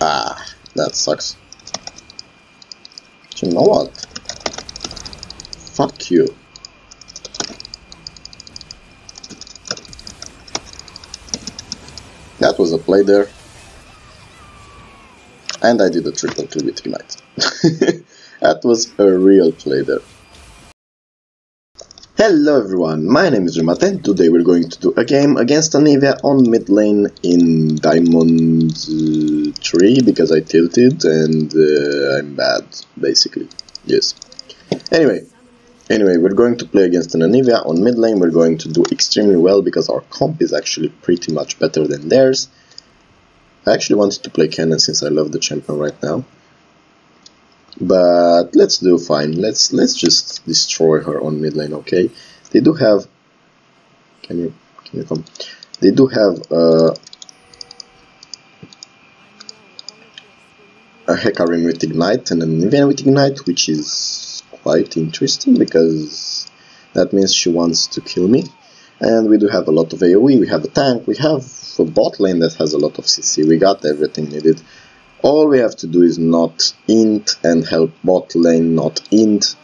Ah, that sucks. You know what? Fuck you. That was a play there. And I did a triple kill with Ignite. that was a real play there. Hello everyone, my name is Drewmatth and today we're going to do a game against Anivia on mid lane in Diamond uh, 3 because I tilted and uh, I'm bad, basically. Yes. Anyway, anyway, we're going to play against an Anivia on mid lane. We're going to do extremely well because our comp is actually pretty much better than theirs. I actually wanted to play Kennen since I love the champion right now. But let's do fine. Let's let's just destroy her on mid lane, okay? They do have can you can you come? They do have uh, a Hecarim with Ignite and an Anivia with Ignite, which is quite interesting because that means she wants to kill me. And we do have a lot of AoE, we have a tank, we have a bot lane that has a lot of CC, we got everything needed. All we have to do is not int and help bot lane, not int.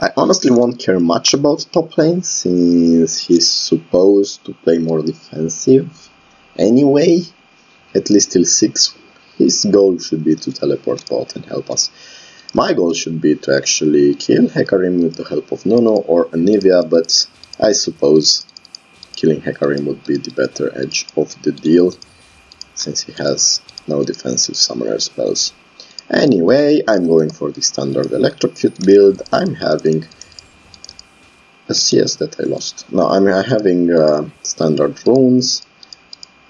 I honestly won't care much about top lane since he's supposed to play more defensive anyway, at least till 6. His goal should be to teleport bot and help us. My goal should be to actually kill Hecarim with the help of Nunu or Anivia, but I suppose killing Hecarim would be the better edge of the deal since he has no defensive summoner spells. Anyway, I'm going for the standard electrocute build. I'm having a CS that I lost. No, I'm having uh, standard runes.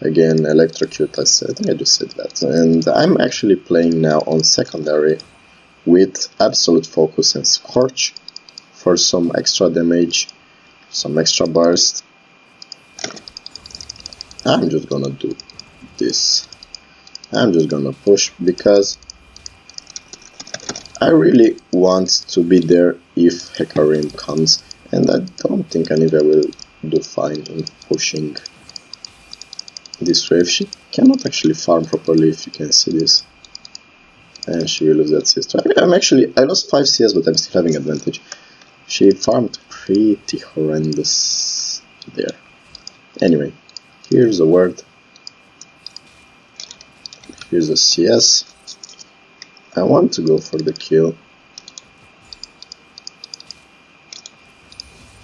Again, electrocute, I said, I just said that. And I'm actually playing now on secondary with absolute focus and scorch for some extra damage, some extra burst. I'm just gonna do this. I'm just gonna push because I really want to be there if Hecarim comes and I don't think Anivia will do fine in pushing this wave. She cannot actually farm properly if you can see this. And she will lose that CS. I'm actually, I lost 5 CS but I'm still having advantage. She farmed pretty horrendous there. Anyway, here's a word Here's a CS. I want to go for the kill.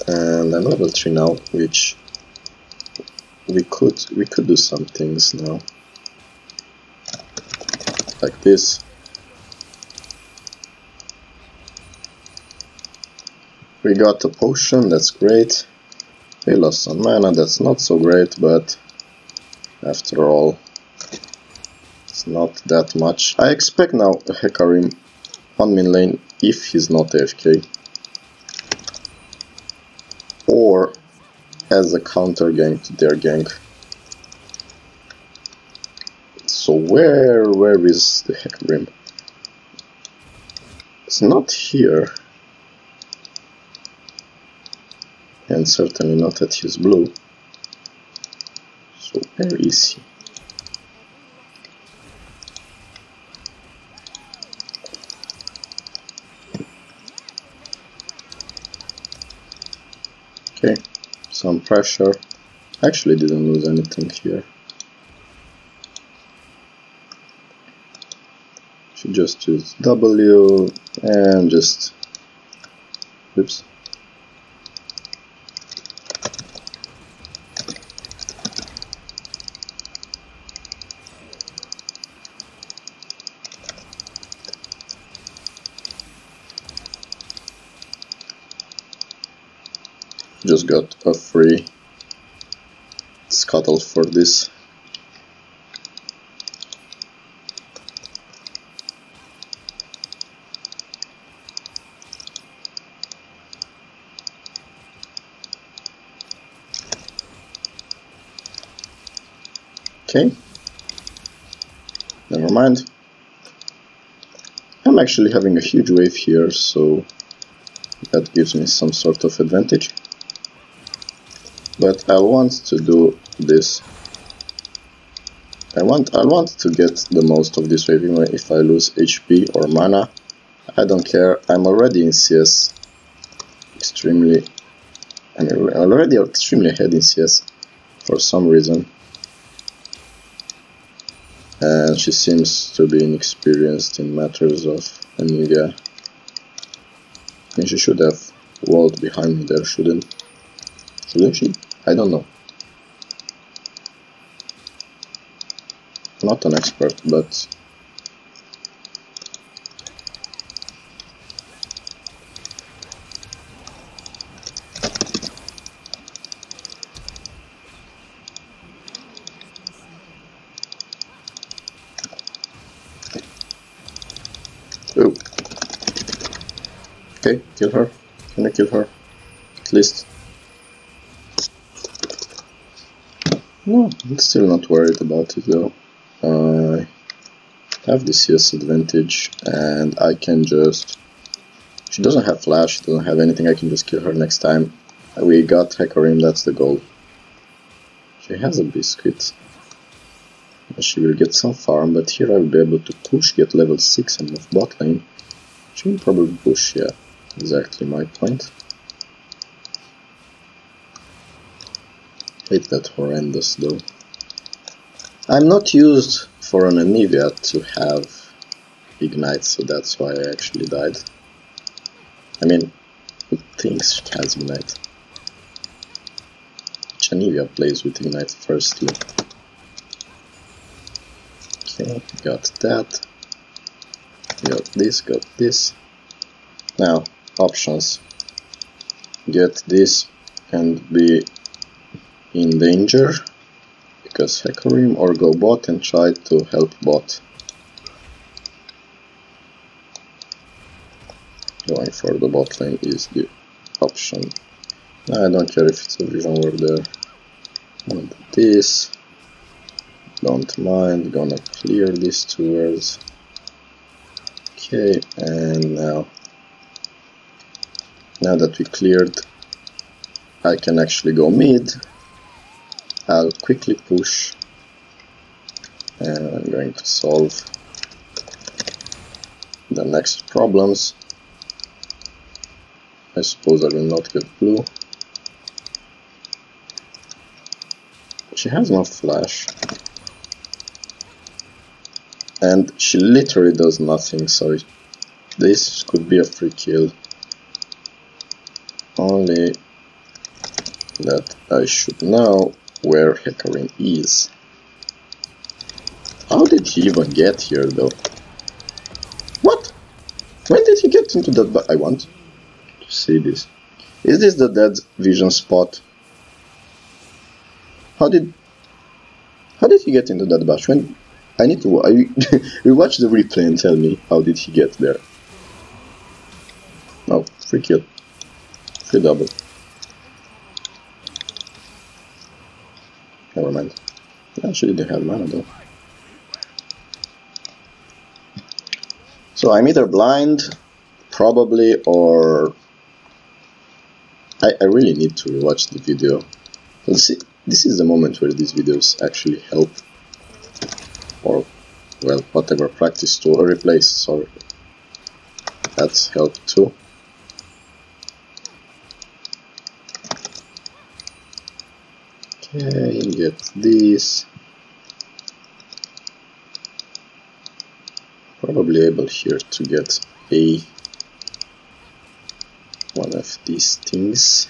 And I'm level 3 now, which we could we could do some things now. Like this. We got a potion, that's great. We lost some mana, that's not so great, but after all, not that much. I expect now a Hecarim on min lane if he's not AFK. Or as a counter gank to their gank. So where where is the Hecarim? It's not here. And certainly not at his blue. So where is he? Okay, some pressure. Actually didn't lose anything here. Should just use W and just oops. just got a free scuttle for this. Okay, never mind. I'm actually having a huge wave here, so that gives me some sort of advantage but I want to do this I want I want to get the most of this wave even if I lose HP or mana. I don't care. I'm already in CS extremely I'm already extremely ahead in CS for some reason. And she seems to be inexperienced in matters of Anivia. I mean, she should have walled behind me there, shouldn't? Shouldn't she? I don't know. Not an expert, but. Okay, kill her. Can I kill her? At least. No, I'm still not worried about it though. I have the CS advantage and I can just... She doesn't have flash, she doesn't have anything, I can just kill her next time. We got Hecarim, that's the goal. She has a biscuit. She will get some farm, but here I will be able to push, get level 6 and move bot lane. She will probably push, yeah, exactly my point. Hate that horrendous though. I'm not used for an Anivia to have Ignite, so that's why I actually died. I mean, who thinks she has Ignite? Chanivia plays with Ignite firstly. Okay, got that. Got this, got this. Now, options. Get this and be in danger because Hecarim or go bot and try to help bot. Going for the bot lane is the option. I don't care if it's a vision ward there. And this. Don't mind, gonna clear these two words. Okay, and now now that we cleared I can actually go mid I'll quickly push and I'm going to solve the next problems. I suppose I will not get blue. She has no flash. And she literally does nothing, so this could be a free kill. Only that I should know where Hecarim is. How did he even get here though? What? When did he get into that I want to see this. Is this the dead vision spot? How did how did he get into that bush? When I need to I rewatch the replay and tell me how did he get there. Oh, free kill. Free double. Never mind. Actually, they have mana though. So I'm either blind, probably, or I, I really need to rewatch the video. See, this is the moment where these videos actually help, or well, whatever practice to replace. Sorry, that's helped too. Okay, get this. Probably able here to get a one of these things.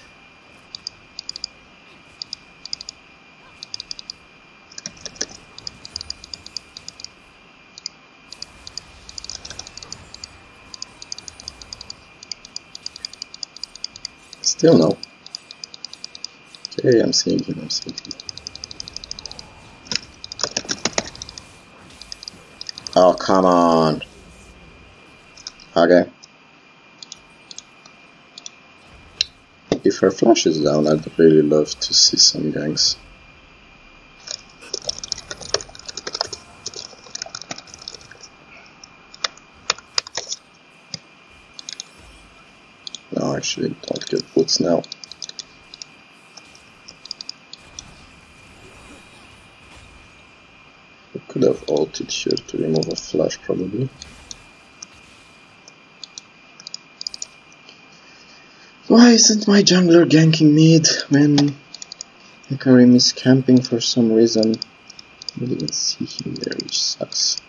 Still no. Okay, I'm him, I'm seeing Oh, come on. Okay. If her flash is down, I'd really love to see some ganks. No, actually, don't get boots now. Could have ulted here to remove a flash probably. Why isn't my jungler ganking mid when Hecarim is camping for some reason? I didn't see him there, which sucks.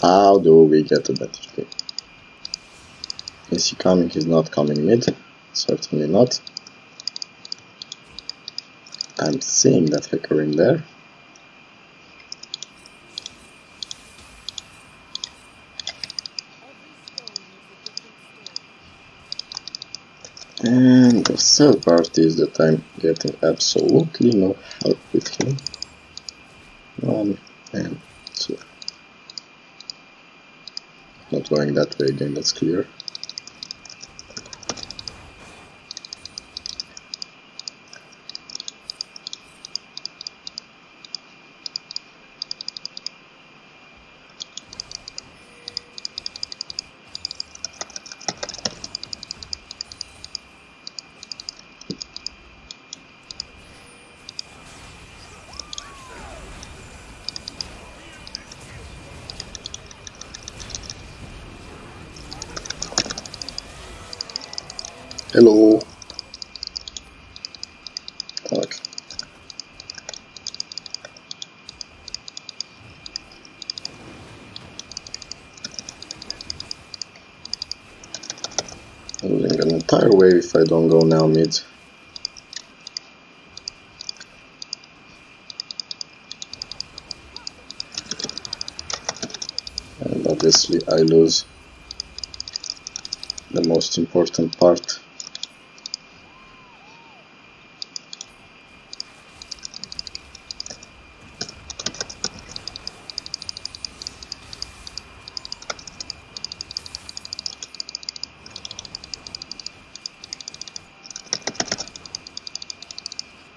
How do we get a better pick? Is he coming? He's not coming mid. Certainly not. I'm seeing that Hecarim there. And the sad part is that I'm getting absolutely no help with him. One and two. Going that way again, that's clear. Hello. Okay. Losing an entire wave if I don't go now mid. And obviously I lose the most important part.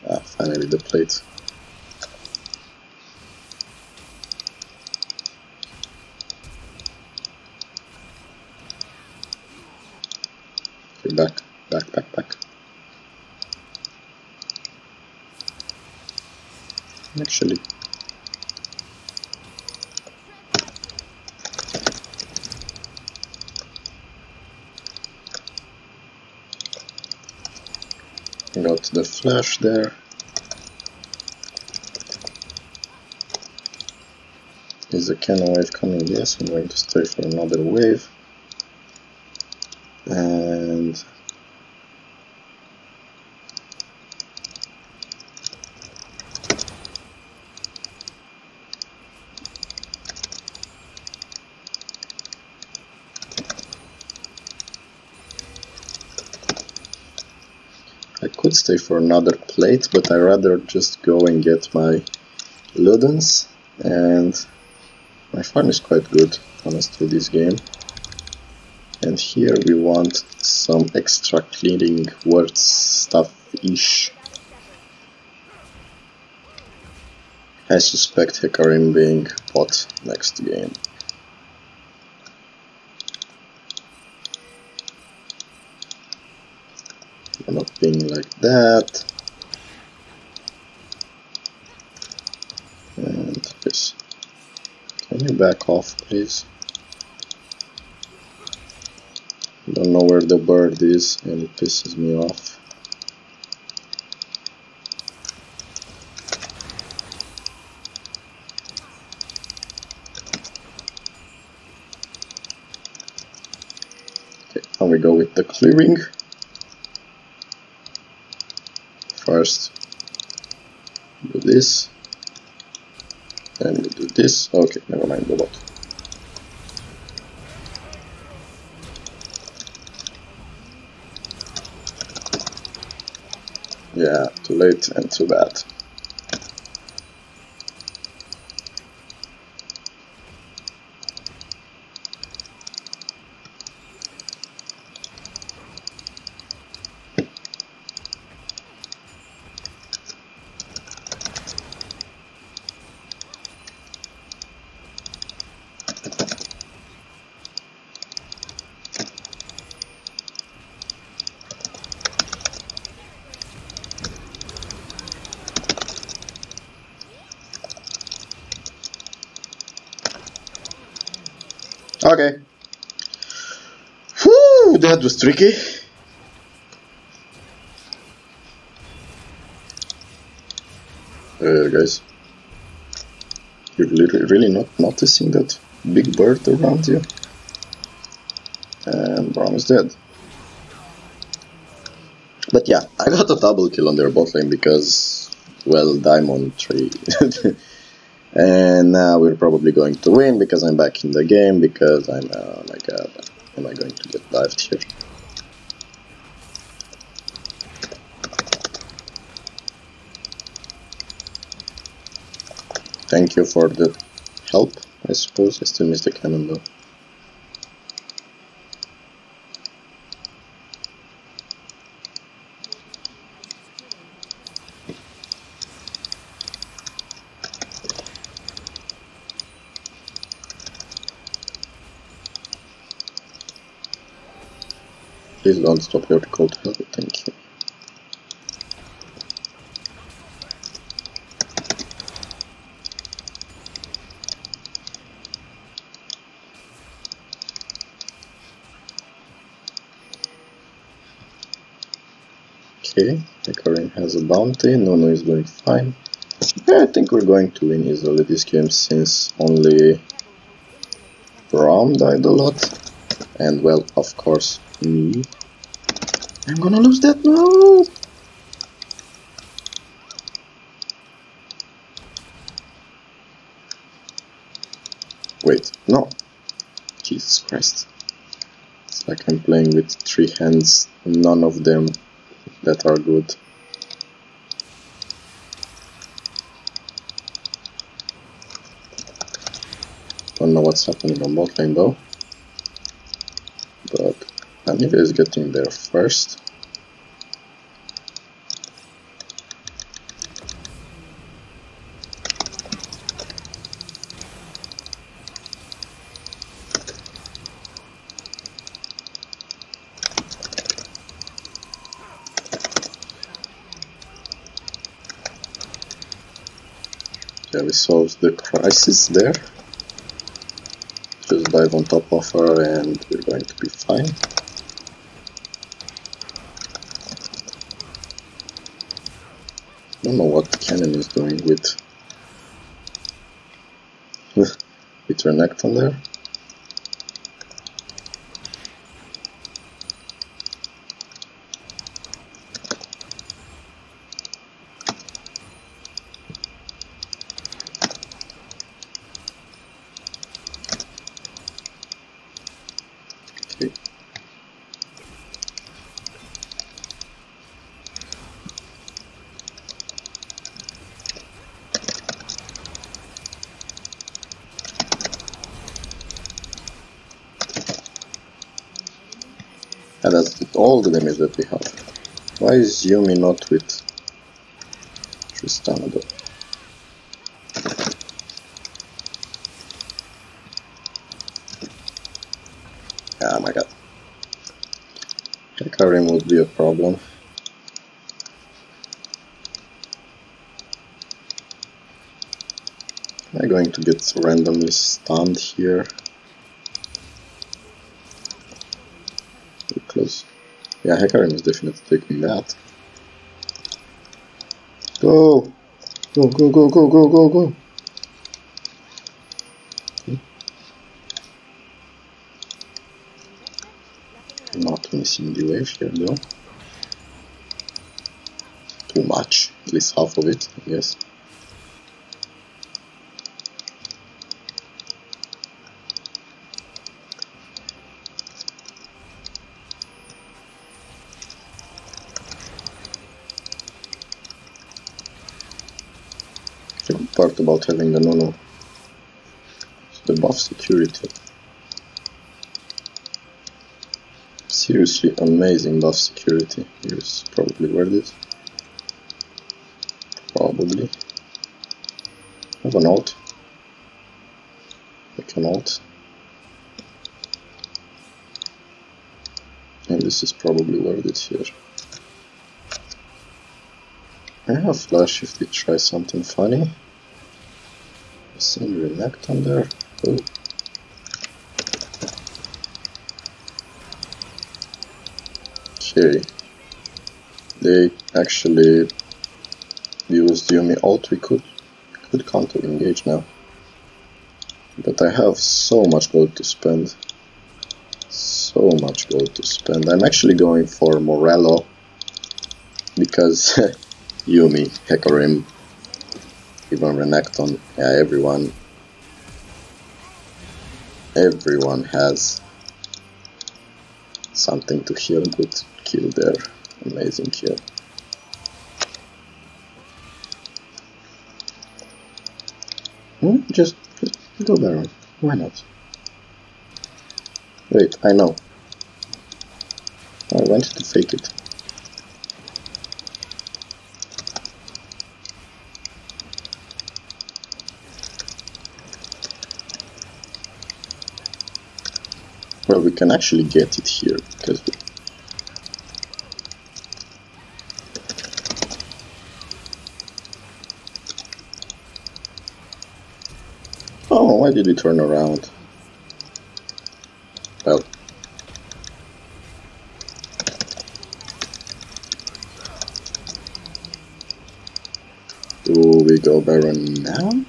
Ah, finally the plate. Back, back, back, back. Actually, got the flash there. Is the cannon wave coming? Yes, I'm going to stay for another wave. And I could stay for another plate, but I rather just go and get my Luden's and my farm is quite good, honestly, this game. And here we want some extra cleaning worth stuff-ish. I suspect Hecarim being bot next game. not being like that. And this. Can you back off, please? Don't know where the bird is and it pisses me off. Okay, now we go with the clearing. First, do this, then we do this. Okay, never mind the bot. Yeah, too late and too bad. Okay. Whew, that was tricky. Uh, guys, you're really, really not noticing that big bird around you? And Braum is dead. But yeah, I got a double kill on their bot lane because, well, Diamond 3. and now we're probably going to win because I'm back in the game because I'm, oh my god, am I going to get dived here? Thank you for the help, I suppose. I still miss the cannon though. Please don't stop your code help, thank you. Okay, Hecarim has a bounty, Nunu is doing fine. Yeah, I think we're going to win easily this game since only Braum died a lot. And well, of course, me. I'm gonna lose that, no! Wait, no. Jesus Christ. It's like I'm playing with three hands, none of them that are good. Don't know what's happening on bot lane though. Anivia is getting there first. Yeah, we solved the crisis there. Just dive on top of her and we're going to be fine. I don't know what the Cannon is doing with with her neck on there. Okay. And that's all the damage that we have. Why is Yuumi not with Tristana though? Oh my god. Hecarim would be a problem. Am I going to get randomly stunned here? Too close. Yeah, Hecarim is definitely taking that. Go! Go, go, go, go, go, go, go! Not missing the wave here though. Too much, at least half of it, I guess. The having the Nunu is the buff security. Seriously amazing buff security. Here's probably worth it. Probably. Have an ult. I can ult. And this is probably worth it here. I have flash if we try something funny some react on there. Ooh. Okay. They actually used the Yuumi alt. We could could counter engage now. But I have so much gold to spend. So much gold to spend. I'm actually going for Morello because Yuumi, Hecarim, even Renekton, yeah, everyone, everyone has something to heal. Good kill there, amazing kill. Hmm? Just, just go Baron. Why not? Wait, I know. I wanted to fake it. We can actually get it here because Oh, why did we turn around? Well. Do we go Baron now?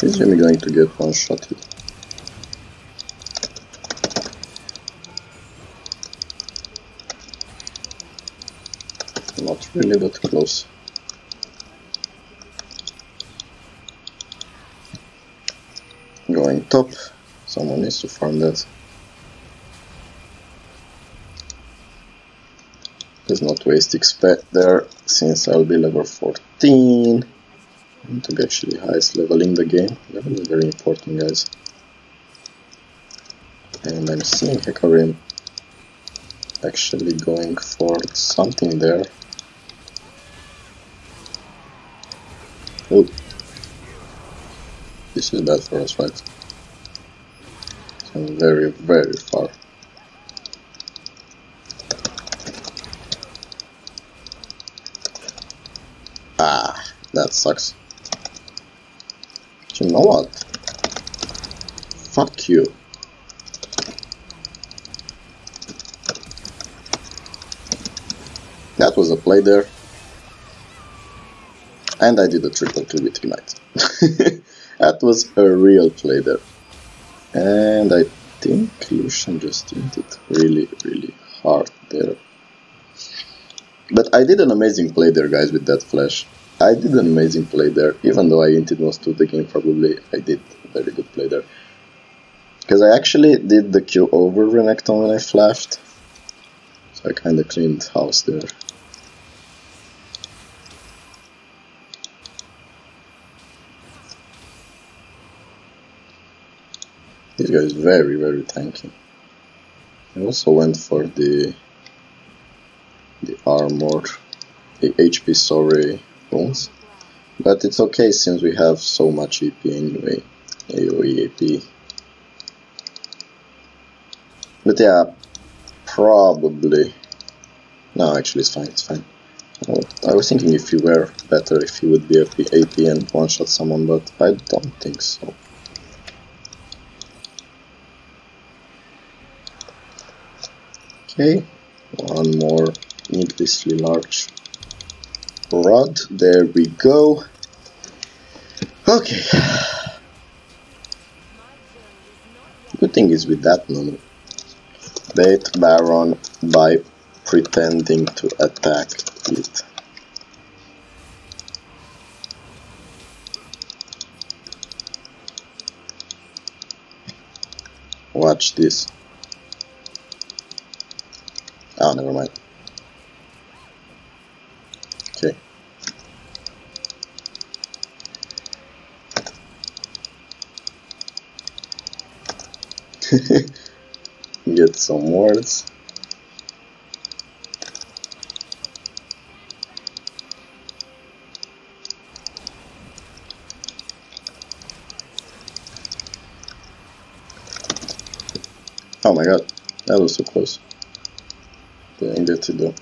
Is Jimmy going to get one shot? Not really, but close. Going top. Someone needs to farm that. Does not waste XP there, since I'll be level 14 to be actually highest level in the game. Level is very important guys. And I'm seeing Hecarim actually going for something there. Oh, this is bad for us, right? I'm very, very far. Ah, that sucks know what? Fuck you. That was a play there. And I did a triple kill with Ignite. that was a real play there. And I think Lucian just did it really, really hard there. But I did an amazing play there, guys, with that flash. I did an amazing play there, even though I inted most of the game, probably I did a very good play there. Because I actually did the Q over Renekton when I flashed, so I kinda cleaned house there. This guy is very, very tanky. I also went for the the armor, the HP, sorry, But it's okay since we have so much EP anyway. AoE AP. But yeah, probably. No, actually it's fine, it's fine. Oh, I was thinking if you were better, if you would be AP and one-shot someone, but I don't think so. Okay, one more needlessly large rod. There we go. Okay. Good thing is with that Nunu. Bait Baron by pretending to attack it. Watch this. Oh, never mind. Get some words. Oh my god, that was so close. Didn't get it though.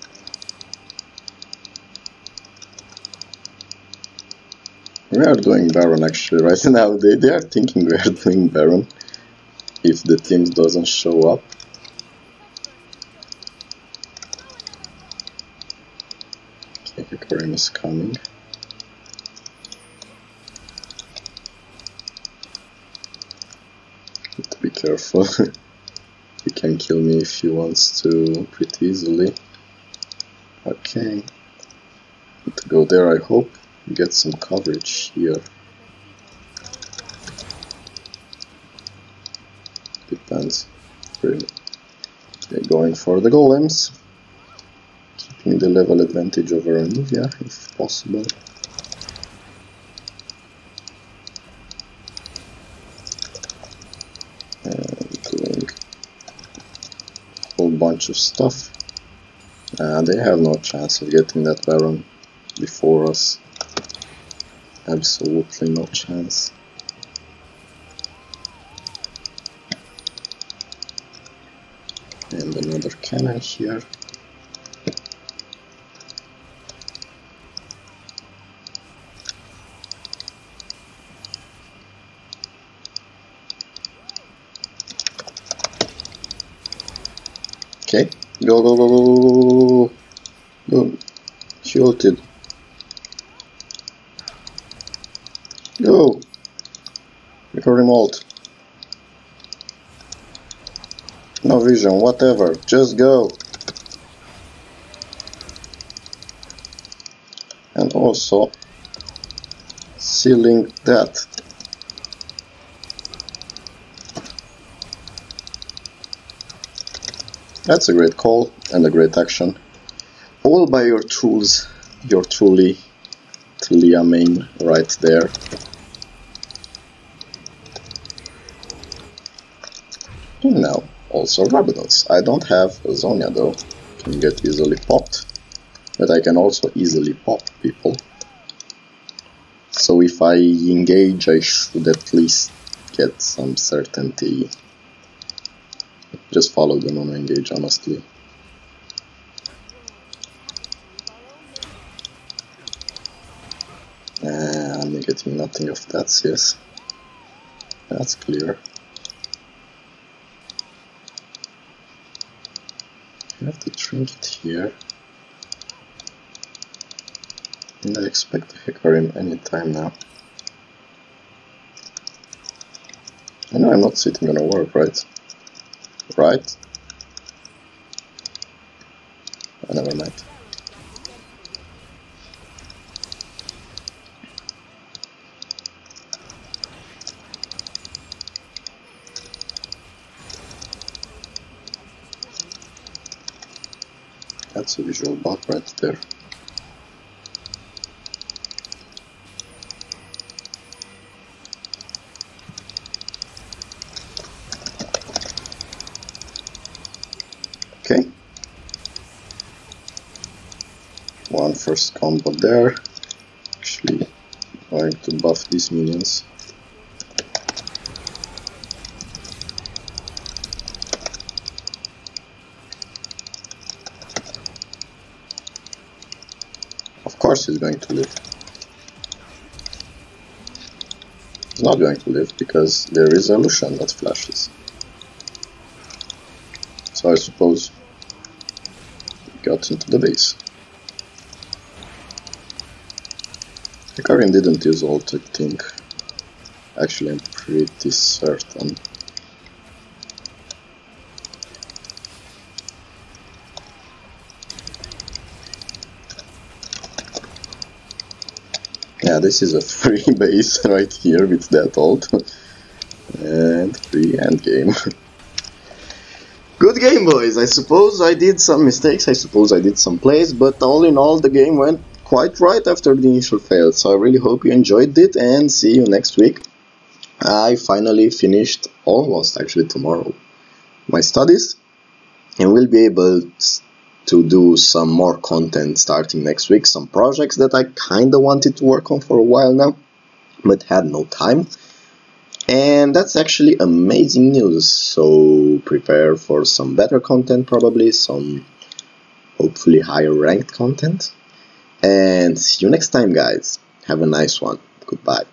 We are doing Baron actually right now. They, they are thinking we are doing Baron if the team doesn't show up. Okay, Hecarim is coming. Be careful. he can kill me if he wants to pretty easily. Okay. To go there I hope get some coverage here. Depends. Okay, going for the golems. The level advantage over Anivia if possible. A whole bunch of stuff. Uh, they have no chance of getting that Baron before us. Absolutely no chance. And another cannon here. Okay. Go, go, go, go, go, go. Shielded. Go. Recording alt. No vision, whatever. Just go. And also sealing that That's a great call and a great action. All by your tools, your truly Taliyah main right there. And Now, also Rabadon's. I don't have Zhonya though, can get easily popped, but I can also easily pop people. So if I engage, I should at least get some certainty. Just follow the non-engage, honestly. Uh, I'm getting nothing of that, yes. That's clear. I have the trinket here. And I expect to any time now. I know I'm not sitting on a warp, right? Right? Oh, never mind. That's a visual bug right there. Okay. One first combo there. Actually, going to buff these minions. Of course he's going to live. He's not going to live because there is a Lucian that flashes. So I suppose got into the base. Didn't use ult, I think. Actually, I'm pretty certain. Yeah, this is a free base right here with that ult. and free end game. Good game, boys. I suppose I did some mistakes, I suppose I did some plays, but all in all, the game went quite right after the initial fail. So I really hope you enjoyed it and see you next week. I finally finished, almost actually tomorrow, my studies and will be able to do some more content starting next week. Some projects that I kinda wanted to work on for a while now, but had no time. And that's actually amazing news. So prepare for some better content, probably some hopefully higher ranked content. And see you next time, guys. Have a nice one. Goodbye.